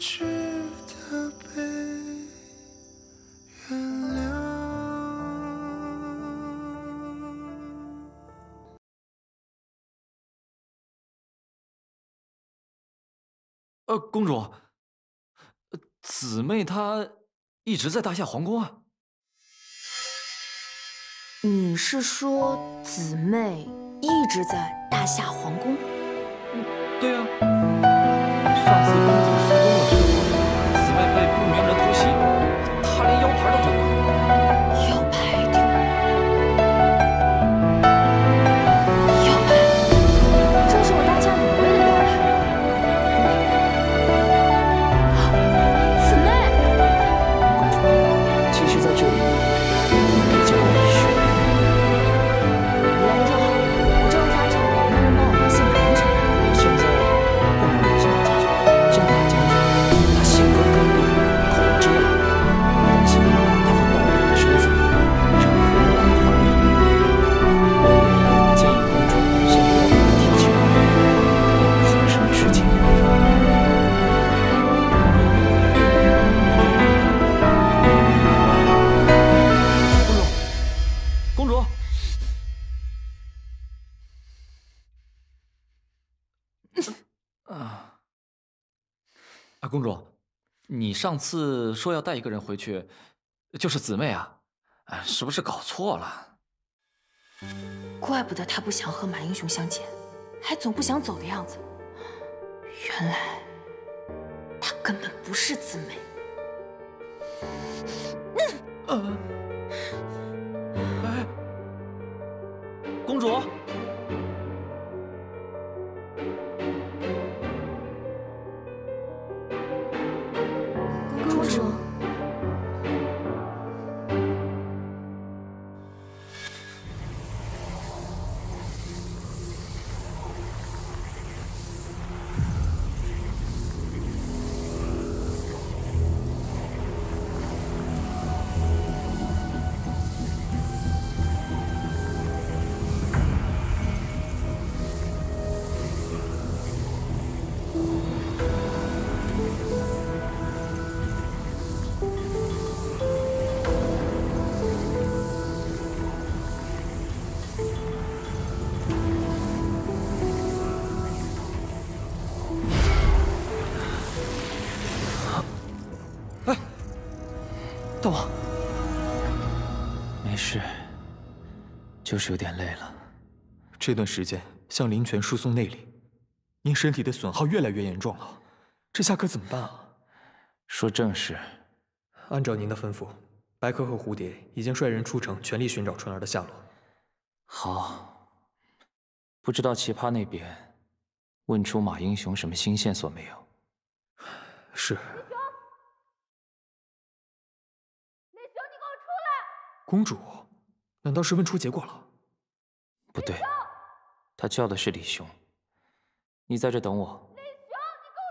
不觉的被原谅。呃，公主，呃姊妹她一直在大夏皇宫啊。你是说姊妹一直在大夏皇宫？对啊，上次啊，公主，你上次说要带一个人回去，就是姊妹啊，啊，是不是搞错了？怪不得他不想和马英雄相见，还总不想走的样子。原来他根本不是姊妹。呃，哎，公主，大王，没事，就是有点累了。这段时间向林泉输送内力，您身体的损耗越来越严重了，这下可怎么办啊？说正事，按照您的吩咐，白柯和蝴蝶已经率人出城，全力寻找春儿的下落。好，不知道奇葩那边问出马英雄什么新线索没有？是。公主，难道是问出结果了？不对，他叫的是李雄。你在这等我，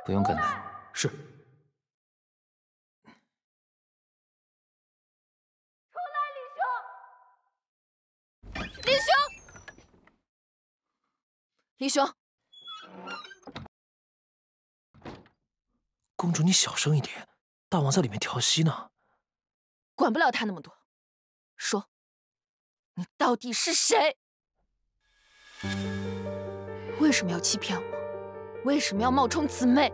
不用跟来。是。出来李雄，李雄，公主，你小声一点，大王在里面调息呢。管不了他那么多。说，你到底是谁？为什么要欺骗我？为什么要冒充姊妹？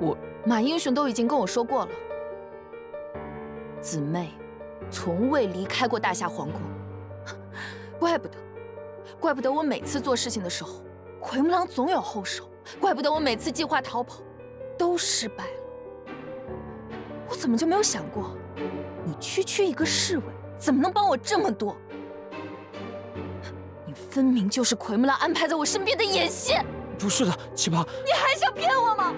我马英雄都已经跟我说过了，姊妹从未离开过大夏皇宫。怪不得，怪不得我每次做事情的时候，奎木狼总有后手。怪不得我每次计划逃跑，都失败了。我怎么就没有想过，你区区一个侍卫，怎么能帮我这么多？你分明就是奎木狼安排在我身边的眼线。不是的，奇葩，你还想骗我吗？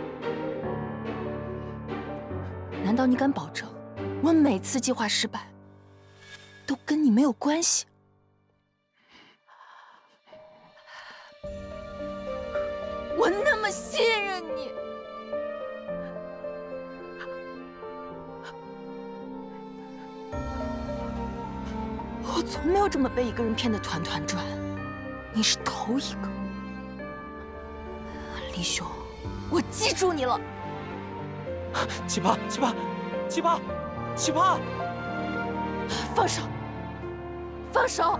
难道你敢保证，我每次计划失败，都跟你没有关系？我那么信任你，我从没有这么被一个人骗得团团转，你是头一个。李兄，我记住你了。奇葩，奇葩，奇葩，奇葩！放手！放手！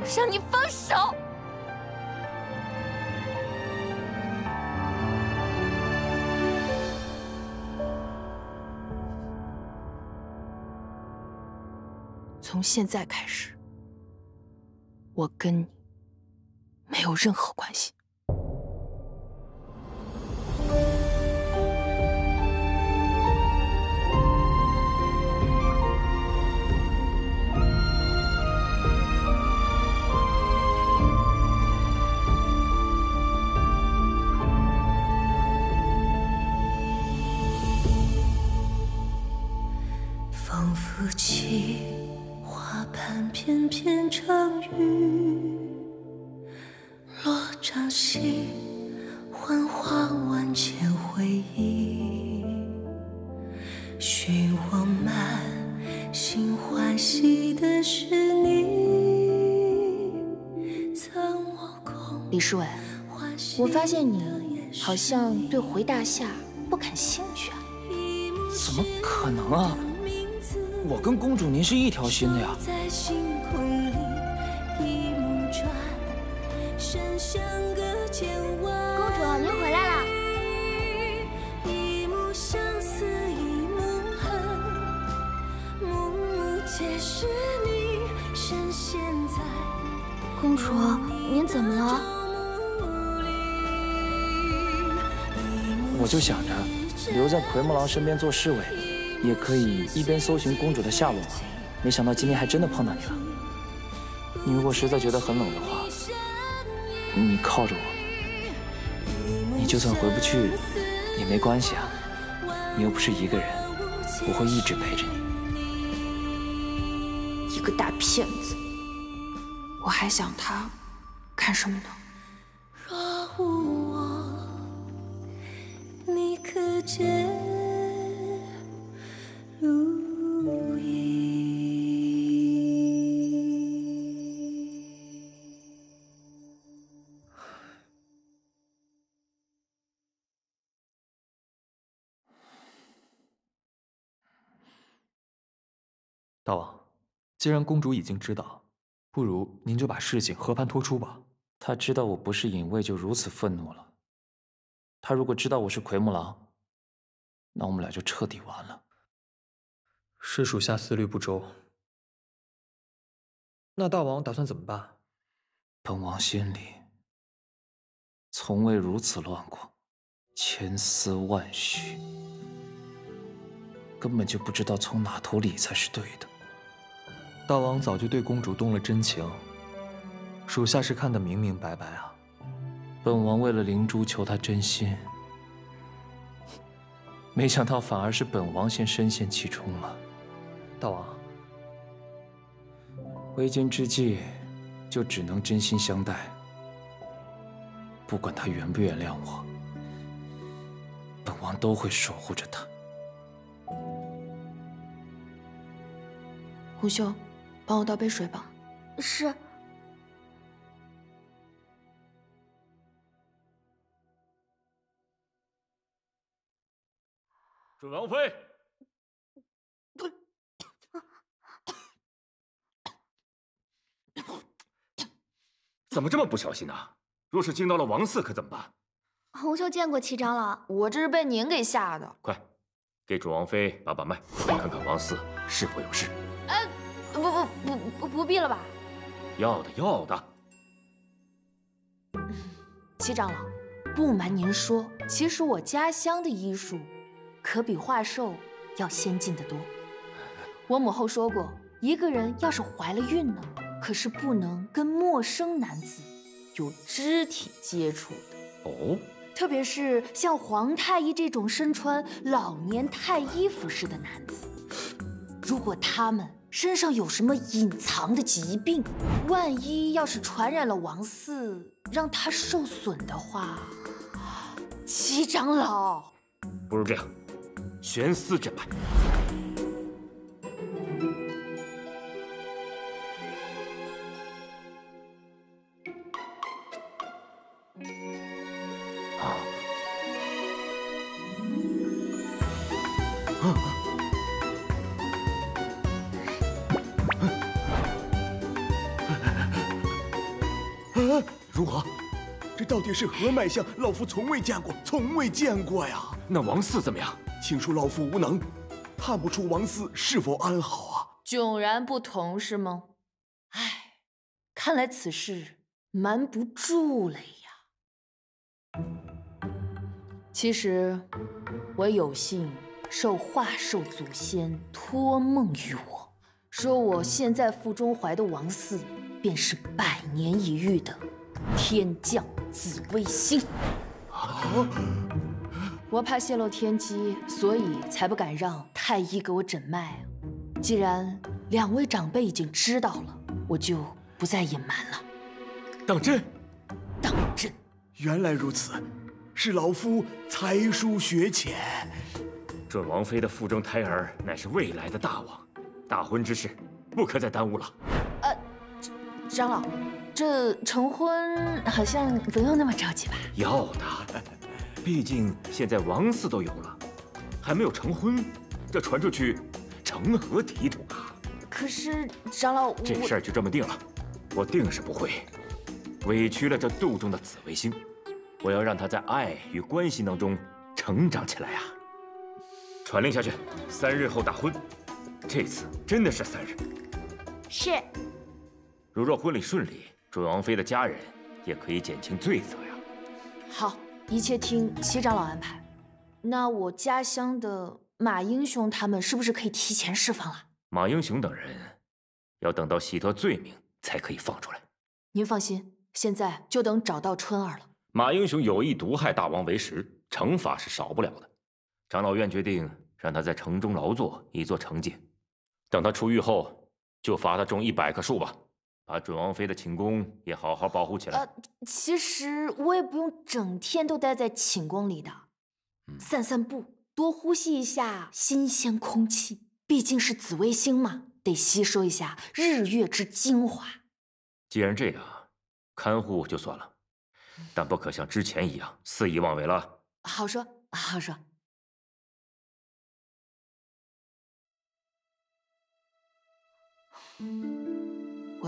我让你放手！从现在开始，我跟你没有任何关系。掌心，幻化万千回忆。许我满心欢喜的是你，赠我空李侍卫，我发现你好像对回大夏不感兴趣啊。怎么可能啊？我跟公主您是一条心的呀。公主，您怎么了？我就想着留在奎木狼身边做侍卫，也可以一边搜寻公主的下落嘛。没想到今天还真的碰到你了。你如果实在觉得很冷的话，你靠着我，你就算回不去也没关系啊。你又不是一个人，我会一直陪着你。一个大骗子，我还想他干什么呢？若无我，你可解如意。大王，既然公主已经知道，不如您就把事情和盘托出吧。他知道我不是隐卫，就如此愤怒了。他如果知道我是奎木狼，那我们俩就彻底完了。是属下思虑不周。那大王打算怎么办？本王心里从未如此乱过，千丝万绪，根本就不知道从哪头理才是对的。大王早就对公主动了真情，属下是看得明明白白啊。本王为了灵珠求她真心，没想到反而是本王先深陷其中了。大王，为今之计，就只能真心相待。不管她原不原谅我，本王都会守护着她。胡修，帮我倒杯水吧。是。准王妃，怎么这么不小心呢、若是惊到了王四，可怎么办？红袖见过七长老，我这是被您给吓的。快，给准王妃把把脉，看看王四是否有事。不必了吧？要的要的。齐长老，不瞒您说，其实我家乡的医术可比华寿要先进的多。我母后说过，一个人要是怀了孕呢，可是不能跟陌生男子有肢体接触的。哦，特别是像皇太医这种身穿老年太医服饰的男子，如果他们身上有什么隐藏的疾病，万一要是传染了王四，让他受损的话，齐长老，不如这样，悬丝诊脉。是何脉象？老夫从未见过，从未见过呀！那王四怎么样？请恕老夫无能，看不出王四是否安好啊！迥然不同是吗？唉，看来此事瞒不住了呀。其实，我有幸受华寿祖先托梦于我，说我现在腹中怀的王四，便是百年一遇的天降紫微星。我怕泄露天机，所以才不敢让太医给我诊脉。既然两位长辈已经知道了，我就不再隐瞒了。当真？当真。原来如此，是老夫才疏学浅。准王妃的腹中胎儿乃是未来的大王，大婚之事不可再耽误了。呃长老，这成婚好像不用那么着急吧？要的，毕竟现在王嗣都有了，还没有成婚，这传出去成何体统啊？可是长老，这事儿就这么定了，我定是不会委屈了这肚中的紫微星，我要让他在爱与关心当中成长起来啊！传令下去，三日后大婚，这次真的是三日。是。如若婚礼顺利，准王妃的家人也可以减轻罪责呀。好，一切听齐长老安排。那我家乡的马英雄他们是不是可以提前释放了？马英雄等人要等到洗脱罪名才可以放出来。您放心，现在就等找到春儿了。马英雄有意毒害大王为实，惩罚是少不了的。长老院决定让他在城中劳作，以作惩戒。等他出狱后，就罚他种一百棵树吧。把准王妃的寝宫也好好保护起来。呃，其实我也不用整天都待在寝宫里的，散散步，多呼吸一下新鲜空气。毕竟是紫微星嘛，得吸收一下日月之精华。既然这样，看护就算了，但不可像之前一样肆意妄为了。好说好说。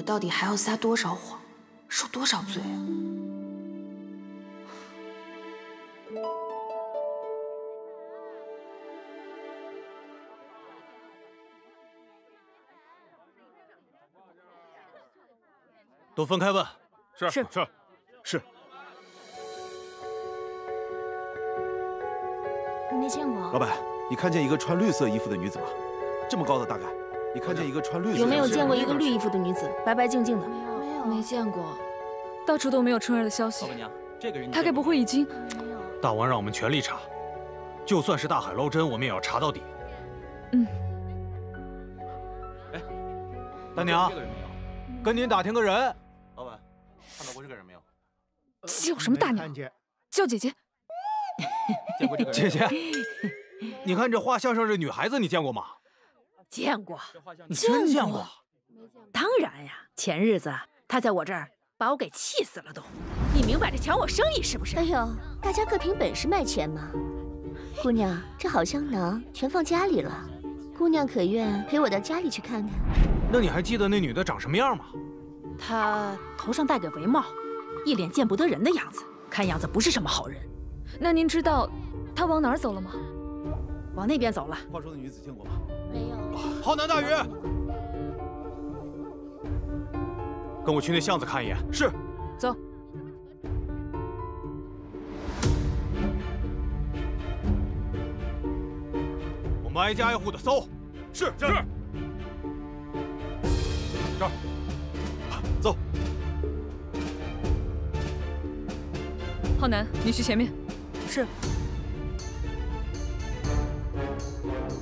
我到底还要撒多少谎，受多少罪啊？都分开问。是是是是。没见过。老板，你看见一个穿绿色衣服的女子吗？这么高的大概。你看见一个穿绿色有没有见过一个绿衣服的女子，白白净净的？没有，没见过。到处都没有春儿的消息。老板娘，这个人他该不会已经……大王让我们全力查，就算是大海捞针，我们也要查到底。嗯。哎，大娘，跟您打听个人。老板，看到过这个人没有？叫什么大娘？叫姐姐。姐姐，你看这画像上这女孩子，你见过吗？见过，你真见过？当然呀，前日子他在我这儿把我给气死了都。你明摆着抢我生意是不是？哎呦，大家各凭本事卖钱嘛。姑娘，这好香囊全放家里了，姑娘可愿陪我到家里去看看？那你还记得那女的长什么样吗？她头上戴个围帽，一脸见不得人的样子，看样子不是什么好人。那您知道她往哪儿走了吗？往那边走了。话说那女子见过吗？没有。浩南大鱼，跟我去那巷子看一眼。是。走。我们挨家挨户的搜。是是。这儿，走。浩南，你去前面。是。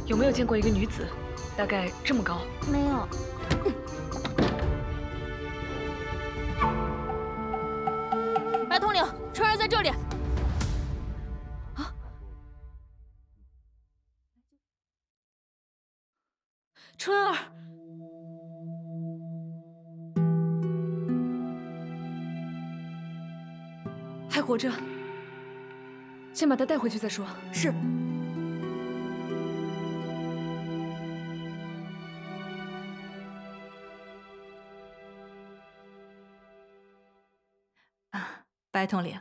有没有见过一个女子，大概这么高？没有。白统领，春儿在这里。啊！春儿，还活着，先把她带回去再说。是。白统领，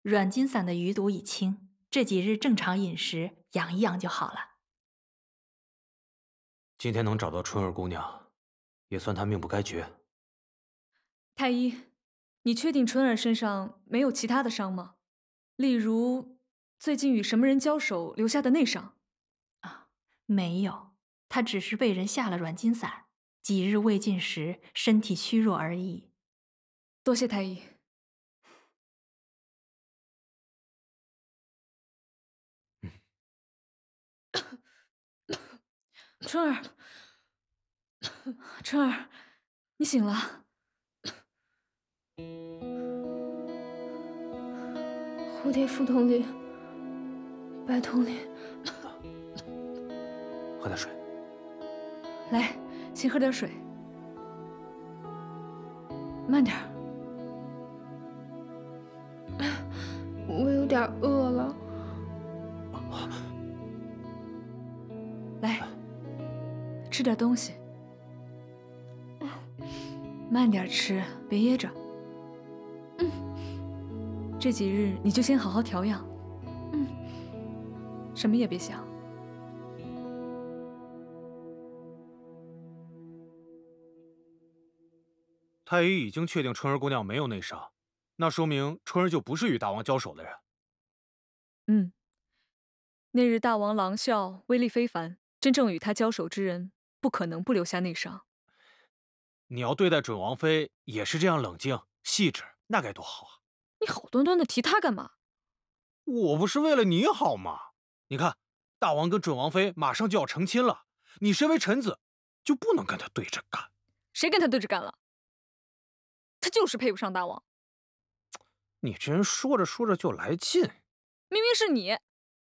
软筋散的余毒已清，这几日正常饮食，养一养就好了。今天能找到春儿姑娘，也算她命不该绝。太医，你确定春儿身上没有其他的伤吗？例如最近与什么人交手留下的内伤？啊，没有，她只是被人下了软筋散，几日未进食，身体虚弱而已。多谢太医。春儿，春儿，你醒了。蝴蝶副统领，白统领，喝点水。来，先喝点水，慢点。我有点饿了。吃点东西，慢点吃，别噎着。嗯，这几日你就先好好调养。嗯，什么也别想。太医已经确定春儿姑娘没有内伤，那说明春儿就不是与大王交手的人。嗯，那日大王狼啸，威力非凡，真正与他交手之人。不可能不留下内伤。你要对待准王妃也是这样冷静细致，那该多好啊！你好端端的提她干嘛？我不是为了你好吗？你看，大王跟准王妃马上就要成亲了，你身为臣子，就不能跟他对着干？谁跟他对着干了？他就是配不上大王。你这人说着说着就来劲。明明是你，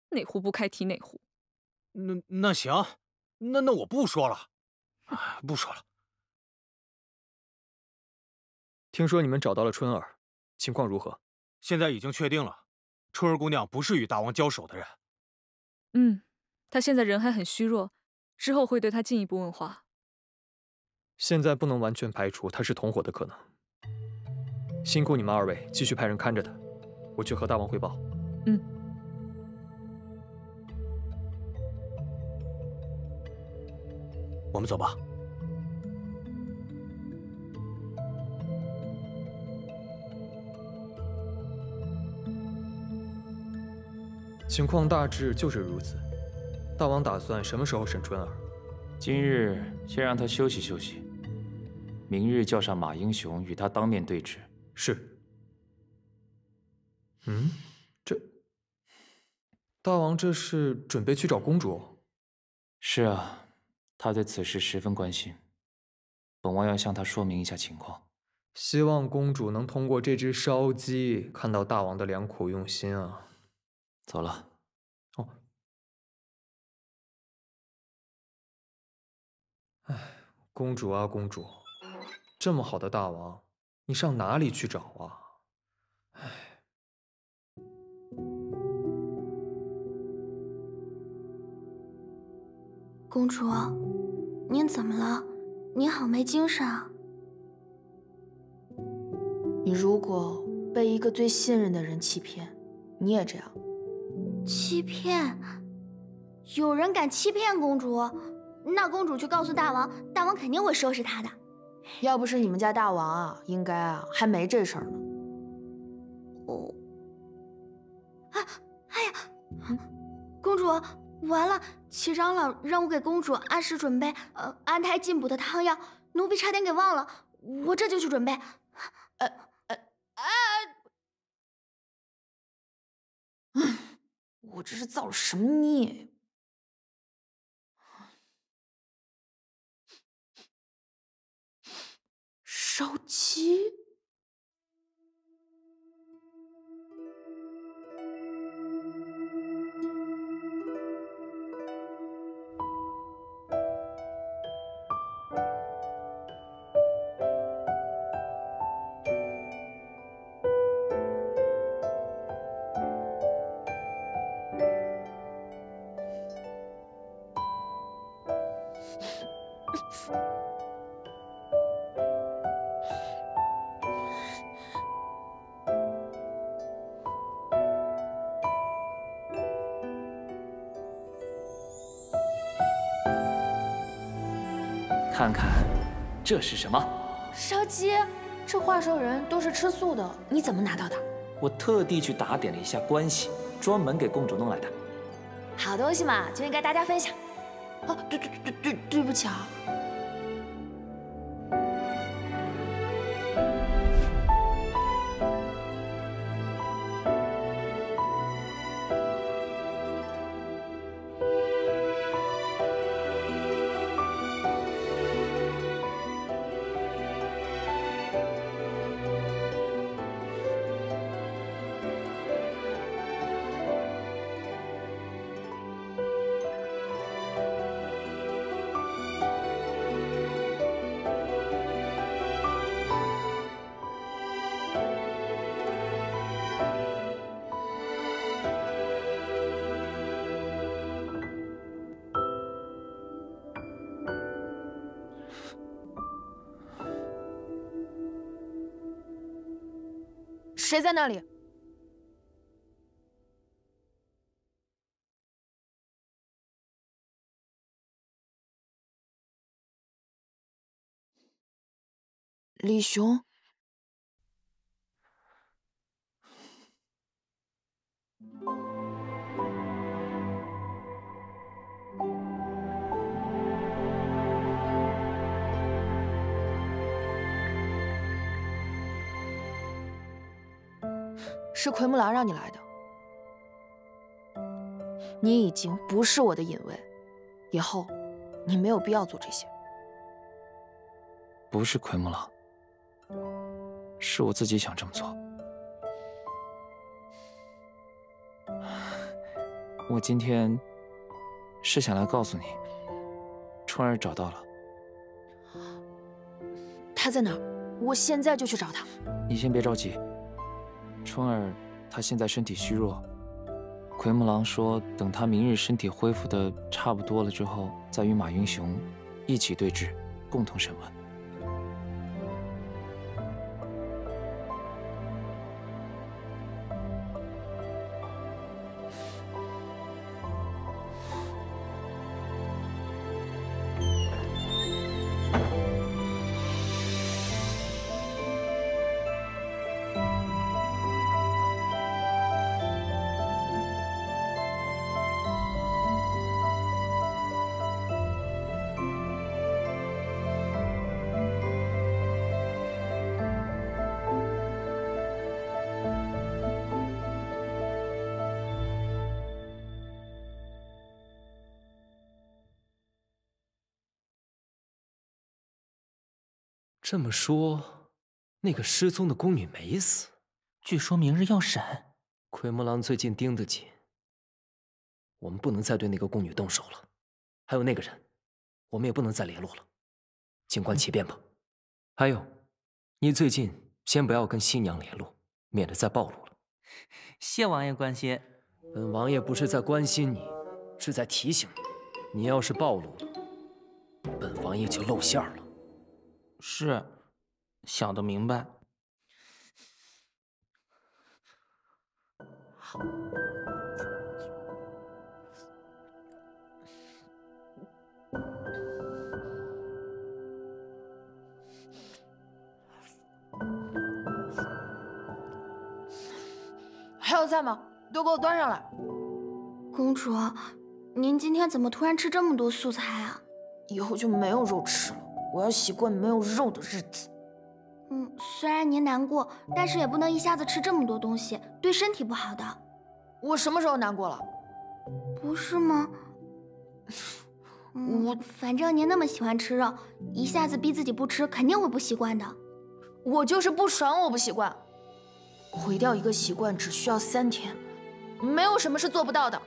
哪壶不开提哪壶。那那行。那那我不说了，不说了。听说你们找到了春儿，情况如何？现在已经确定了，春儿姑娘不是与大王交手的人。嗯，她现在人还很虚弱，之后会对她进一步问话。现在不能完全排除她是同伙的可能。辛苦你们二位，继续派人看着她，我去和大王汇报。嗯。我们走吧。情况大致就是如此。大王打算什么时候审春儿？今日先让他休息休息，明日叫上马英雄与他当面对质。是。嗯，这大王这是准备去找公主？是啊。他对此事十分关心，本王要向他说明一下情况。希望公主能通过这只烧鸡看到大王的良苦用心啊！走了。哦。哎，公主啊，公主，这么好的大王，你上哪里去找啊？哎。公主，您怎么了？您好没精神啊！你如果被一个最信任的人欺骗，你也这样？欺骗？有人敢欺骗公主，那公主去告诉大王，大王肯定会收拾他的。要不是你们家大王啊，应该啊还没这事儿呢。哦，啊，哎呀，公主，完了！齐长老让我给公主按时准备呃安胎进补的汤药，奴婢差点给忘了，我这就去准备。呃呃啊！我这是造了什么孽？烧鸡？看看，这是什么？烧鸡？这画兽人都是吃素的，你怎么拿到的？我特地去打点了一下关系，专门给公主弄来的。好东西嘛，就应该大家分享。哦，对对对对对，对不起啊。谁在那里？李雄，是奎木狼让你来的。你已经不是我的隐卫，以后你没有必要做这些。不是奎木狼，是我自己想这么做。我今天是想来告诉你，春儿找到了。他在哪儿？我现在就去找他。你先别着急，春儿她现在身体虚弱，奎木狼说等她明日身体恢复的差不多了之后，再与马云雄一起对峙，共同审问。这么说，那个失踪的宫女没死。据说明日要审。奎木狼最近盯得紧，我们不能再对那个宫女动手了。还有那个人，我们也不能再联络了。静观其变吧。还有，你最近先不要跟新娘联络，免得再暴露了。谢王爷关心。本王爷不是在关心你，是在提醒你。你要是暴露了，本王爷就露馅了。是，想得明白。还有菜吗？都给我端上来。公主，您今天怎么突然吃这么多素菜啊？以后就没有肉吃了。我要习惯没有肉的日子。嗯，虽然您难过，但是也不能一下子吃这么多东西，对身体不好的。我什么时候难过了？不是吗？我反正您那么喜欢吃肉，一下子逼自己不吃，肯定会不习惯的。我就是不爽，我不习惯。毁掉一个习惯只需要三天，没有什么是做不到的。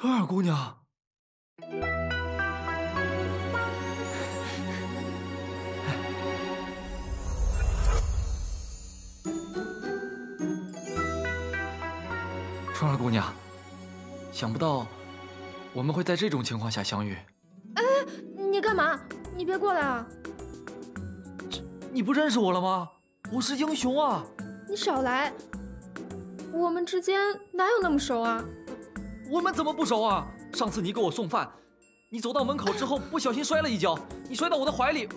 春儿姑娘，春儿姑娘，想不到我们会在这种情况下相遇。哎，你干嘛？你别过来啊！你不认识我了吗？我是英雄啊！你少来，我们之间哪有那么熟啊？我们怎么不熟啊？上次你给我送饭，你走到门口之后不小心摔了一跤，你摔到我的怀里，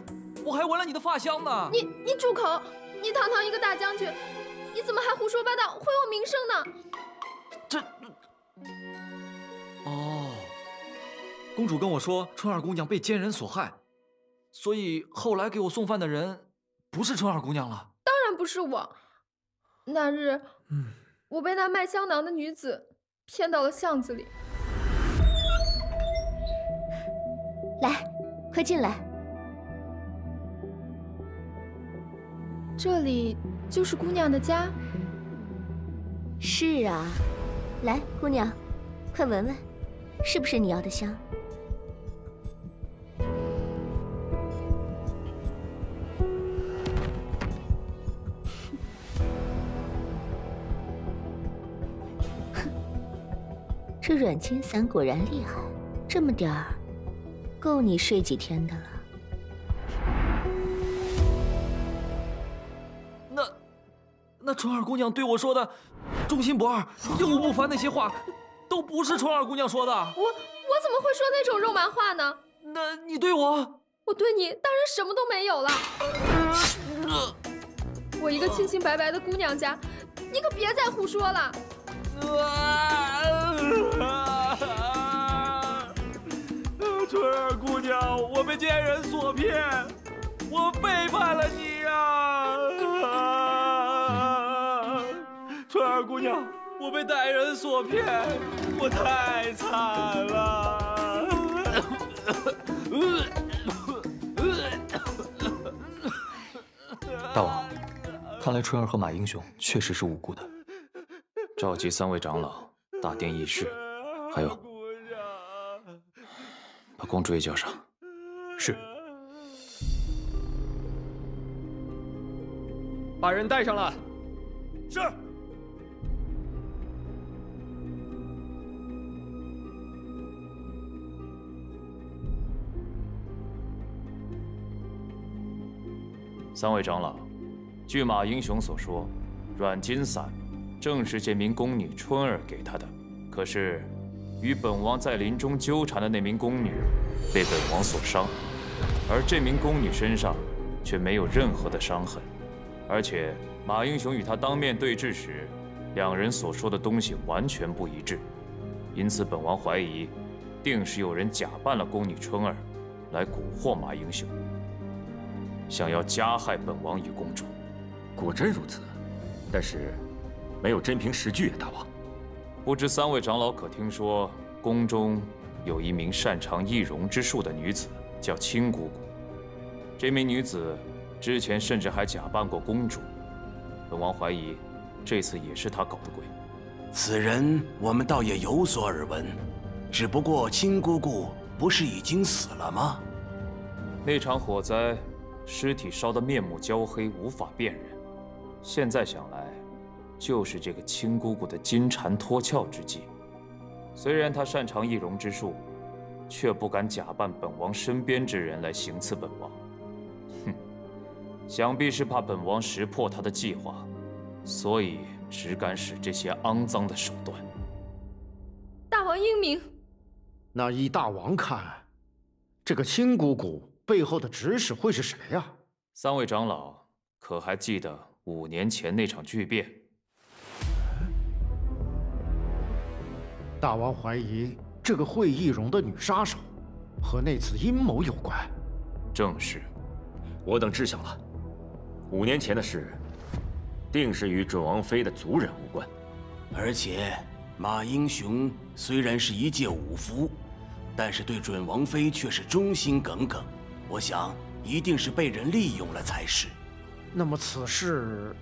我还闻了你的发香呢。你你住口！你堂堂一个大将军，你怎么还胡说八道，毁我名声呢？这……哦，公主跟我说春儿姑娘被奸人所害，所以后来给我送饭的人不是春儿姑娘了。当然不是我。那日，嗯，我被那卖香囊的女子。骗到了巷子里，来，快进来。这里就是姑娘的家。是啊，来，姑娘，快闻闻，是不是你要的香？这软金伞果然厉害，这么点儿，够你睡几天的了。那，那春二姑娘对我说的“忠心不二，业务不凡”那些话，都不是春二姑娘说的。我我怎么会说那种肉麻话呢？那你对我，我对你当然什么都没有了。我一个清清白白的姑娘家，你可别再胡说了。儿姑娘，我被奸人所骗，我背叛了你呀！春儿姑娘，我被歹人所骗，我太惨了。大王，看来春儿和马英雄确实是无辜的。召集三位长老，大殿议事，还有。把公主也叫上。是。把人带上来。是。三位长老，据马英雄所说，软金伞正是这名宫女春儿给他的。可是。与本王在林中纠缠的那名宫女，被本王所伤，而这名宫女身上却没有任何的伤痕，而且马英雄与她当面对质时，两人所说的东西完全不一致，因此本王怀疑，定是有人假扮了宫女春儿，来蛊惑马英雄，想要加害本王与公主。果真如此，但是没有真凭实据啊，大王。不知三位长老可听说，宫中有一名擅长易容之术的女子，叫青姑姑。这名女子之前甚至还假扮过公主，本王怀疑，这次也是她搞的鬼。此人我们倒也有所耳闻，只不过青姑姑不是已经死了吗？那场火灾，尸体烧得面目焦黑，无法辨认。现在想来，就是这个亲姑姑的金蝉脱壳之计。虽然她擅长易容之术，却不敢假扮本王身边之人来行刺本王。哼，想必是怕本王识破她的计划，所以只敢使这些肮脏的手段。大王英明。那依大王看，这个亲姑姑背后的指使会是谁呀？三位长老，可还记得五年前那场巨变？大王怀疑这个会易容的女杀手和那次阴谋有关。正是，我等知晓了。五年前的事，定是与准王妃的族人无关。而且，马英雄虽然是一介武夫。但是对准王妃却是忠心耿耿，我想一定是被人利用了才是。那么此事，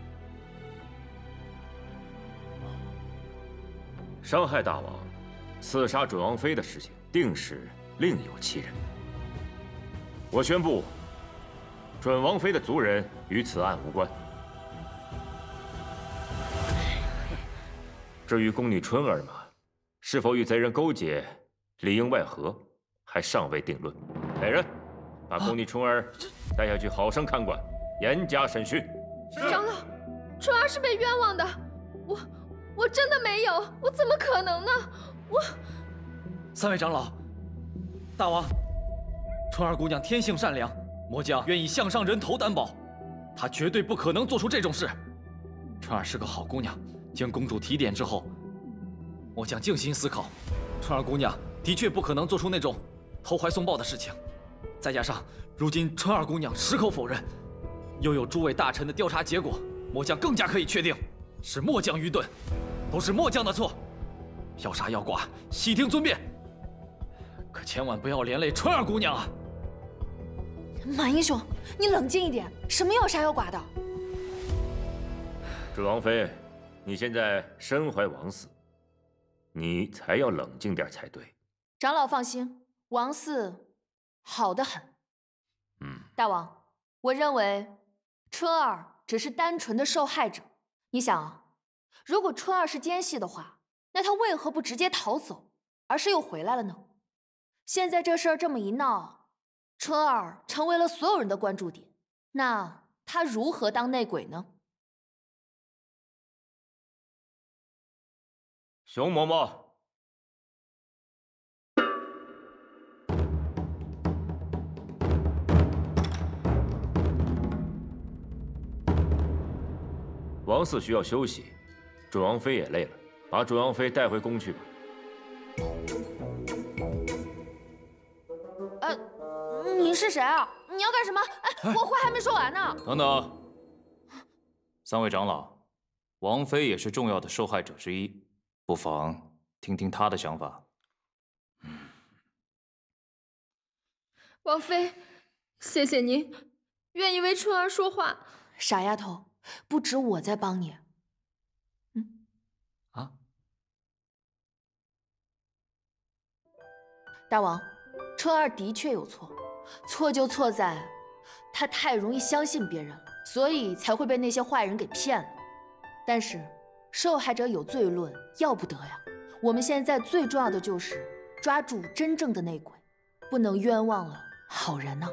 伤害大王、刺杀准王妃的事情，定是另有其人。我宣布，准王妃的族人与此案无关。至于宫女春儿嘛，是否与贼人勾结？里应外合，还尚未定论。来人，把宫女春儿带下去，好生看管，严加审讯。长老，春儿是被冤枉的，我我真的没有，我怎么可能呢？我……三位长老，大王，春儿姑娘天性善良，末将愿以项上人头担保，她绝对不可能做出这种事。春儿是个好姑娘，经公主提点之后，末将静心思考，春儿姑娘。的确不可能做出那种投怀送抱的事情，再加上如今春儿姑娘矢口否认，又有诸位大臣的调查结果，末将更加可以确定是末将愚钝，都是末将的错。要杀要剐，悉听尊便。可千万不要连累春儿姑娘啊！马英雄，你冷静一点，什么要杀要剐的？准王妃，你现在身怀王嗣，你才要冷静点才对。长老放心，王嗣好的很。嗯，大王，我认为春儿只是单纯的受害者。你想啊，如果春儿是奸细的话，那他为何不直接逃走，而是又回来了呢？现在这事儿这么一闹，春儿成为了所有人的关注点，那他如何当内鬼呢？熊嬷嬷。王四需要休息，准王妃也累了，把准王妃带回宫去吧。呃，你是谁啊？你要干什么？哎，我话还没说完呢。等等，三位长老，王妃也是重要的受害者之一，不妨听听她的想法。王妃，谢谢您，愿意为春儿说话。傻丫头。不止我在帮你，大王，春儿的确有错，错就错在她太容易相信别人了，所以才会被那些坏人给骗了。但是受害者有罪论，要不得呀。我们现在最重要的就是抓住真正的内鬼，不能冤枉了好人呐。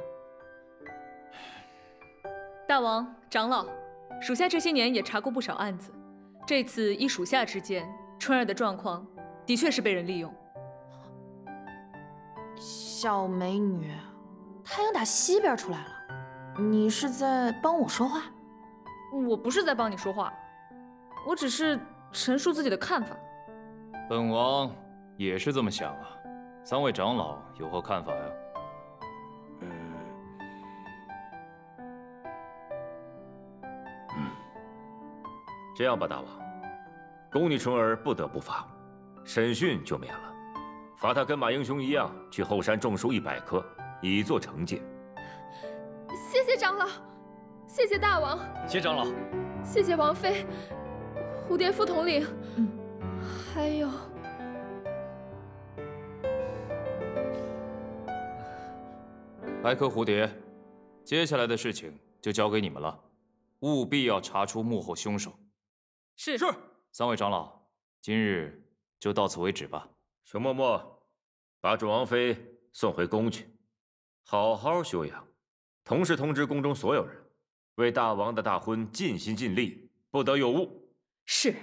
大王，长老。属下这些年也查过不少案子，这次依属下之见，春儿的状况的确是被人利用。小美女，太阳打西边出来了，你是在帮我说话？我不是在帮你说话，我只是陈述自己的看法。本王也是这么想啊，三位长老有何看法呀？这样吧，大王，宫女春儿不得不罚，审讯就免了，罚他跟马英雄一样去后山种树一百棵，以作惩戒。谢谢长老，谢谢大王，谢长老，谢谢王妃，蝴蝶副统领，嗯，还有白柯蝴蝶。接下来的事情就交给你们了，务必要查出幕后凶手。是是。三位长老，今日就到此为止吧。熊默默，把准王妃送回宫去，好好休养。同时通知宫中所有人，为大王的大婚尽心尽力，不得有误。是。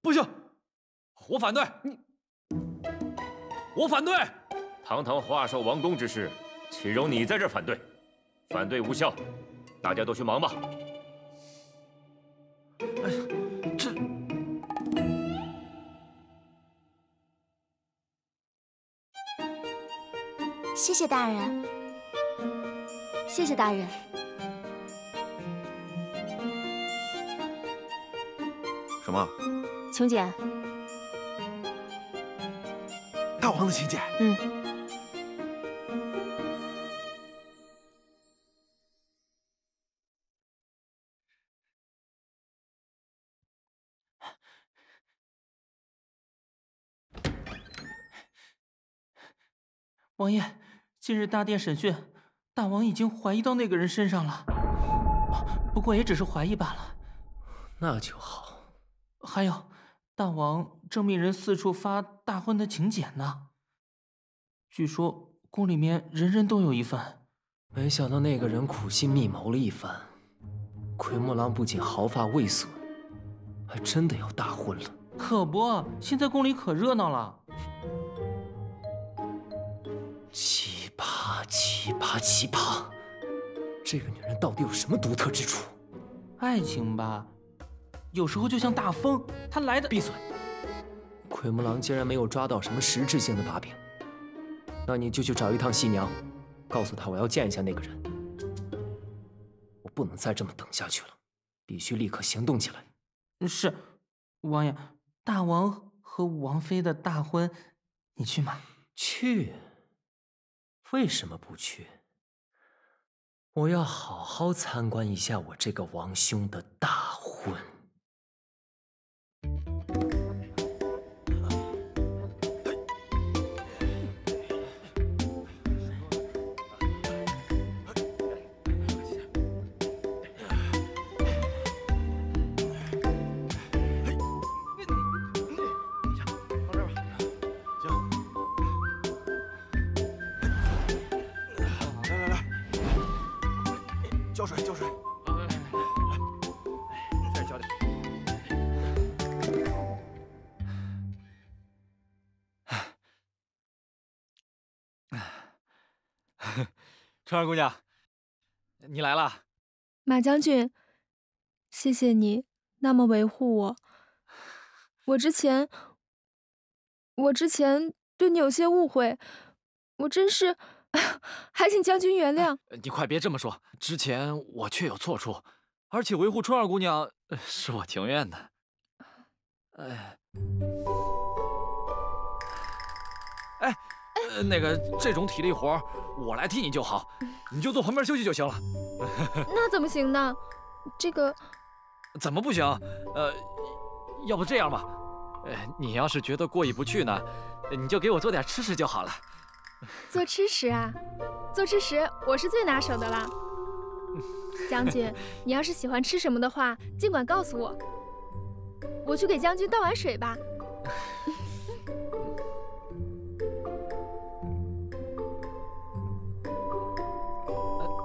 不行，我反对。你，我反对。堂堂华寿王宫之事，岂容你在这反对？反对无效，大家都去忙吧。哎呀，谢谢大人，谢谢大人。什么？请柬。大王的请柬。嗯。王爷，今日大殿审讯，大王已经怀疑到那个人身上了，不过也只是怀疑罢了。那就好。还有，大王正命人四处发大婚的请柬呢。据说宫里面人人都有一份。没想到那个人苦心密谋了一番，奎木狼不仅毫发未损，还真的要大婚了。可不，现在宫里可热闹了。奇葩，奇葩，奇葩！这个女人到底有什么独特之处？爱情吧，有时候就像大风，它来的……闭嘴！奎木狼竟然没有抓到什么实质性的把柄，那你就去找一趟细娘，告诉她我要见一下那个人。我不能再这么等下去了，必须立刻行动起来。是，王爷，大王和王妃的大婚，你去吗？去。为什么不去？我要好好参观一下我这个王兄的大婚。浇水，浇水。来来来，来，这儿浇点。春儿姑娘，你来了。马将军，谢谢你那么维护我。我之前，我之前对你有些误会，我真是。还请将军原谅。你快别这么说，之前我确有错处，而且维护春儿姑娘是我情愿的。哎，哎，那个这种体力活我来替你就好，你就坐旁边休息就行了。那怎么行呢？这个怎么不行？呃，要不这样吧，呃，你要是觉得过意不去呢，你就给我做点吃吃就好了。做吃食啊，做吃食我是最拿手的了。将军，你要是喜欢吃什么的话，尽管告诉我，我去给将军倒碗水吧。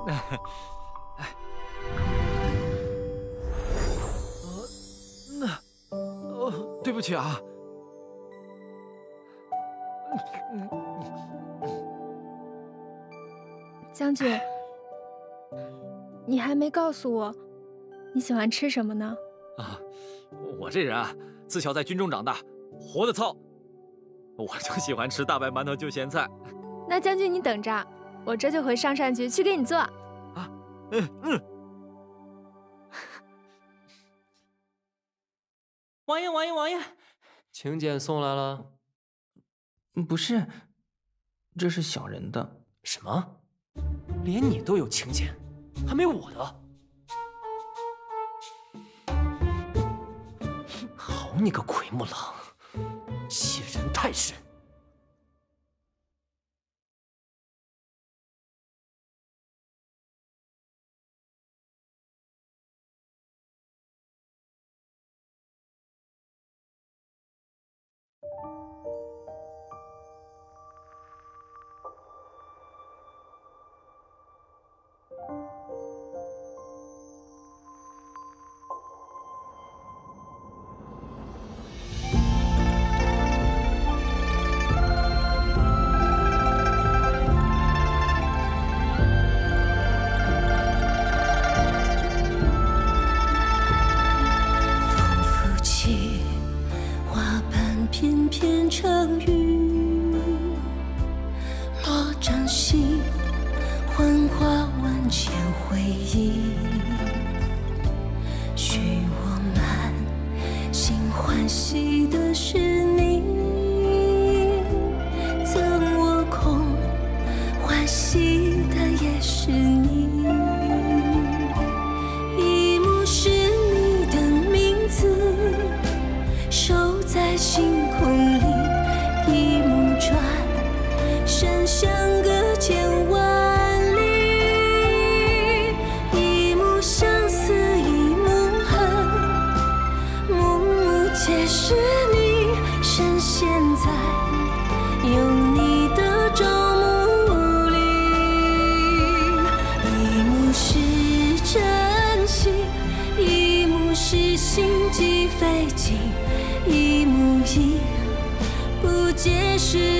哎，那，哦，对不起啊。将军，你还没告诉我你喜欢吃什么呢？啊，我这人啊，自小在军中长大，活得糙，我就喜欢吃大白馒头就咸菜。那将军你等着，我这就回上善局去给你做。啊，嗯嗯。王爷，王爷，王爷，请柬送来了。不是，这是小人的。什么？连你都有请柬，还没我的？好你个奎木狼，欺人太甚！飞进，一幕一不解释